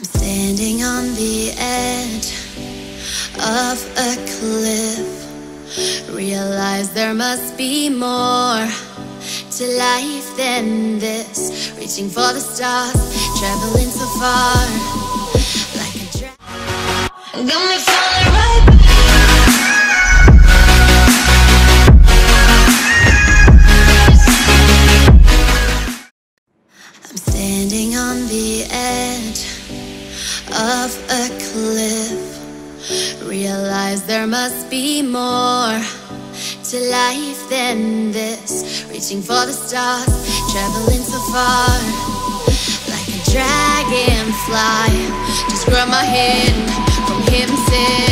I'm standing on the edge of a cliff. Realize there must be more to life than this. Reaching for the stars, traveling so far. Like a dragon. Got me falling right Reaching for the stars, traveling so far. Like a dragonfly. Just grab my hand from him, sin.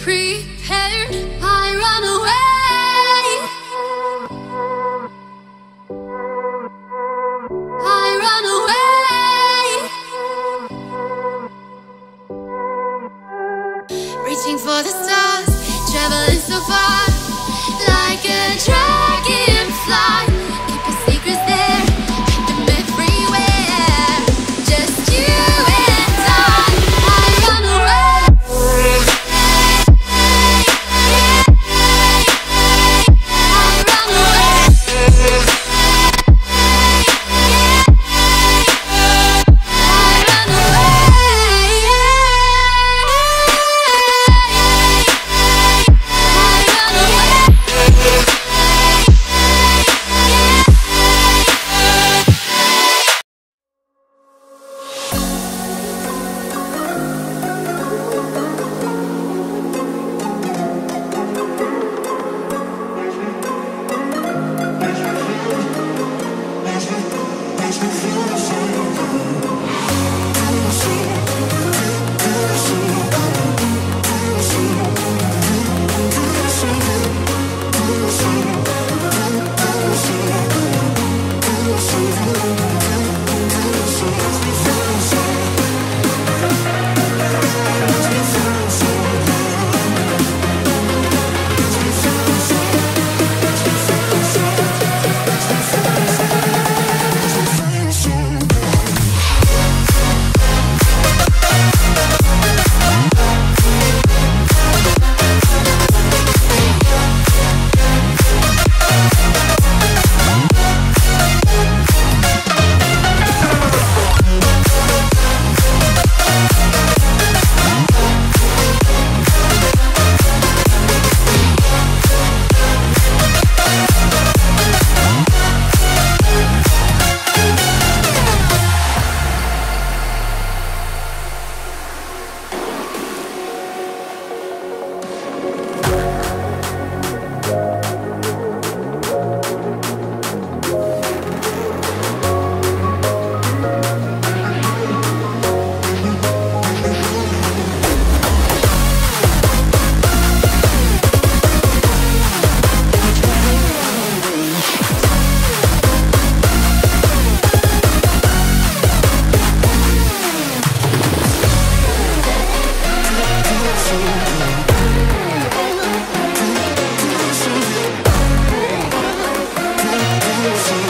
prepared, I run away. I run away. Reaching for the stars, traveling so far like a dream. you.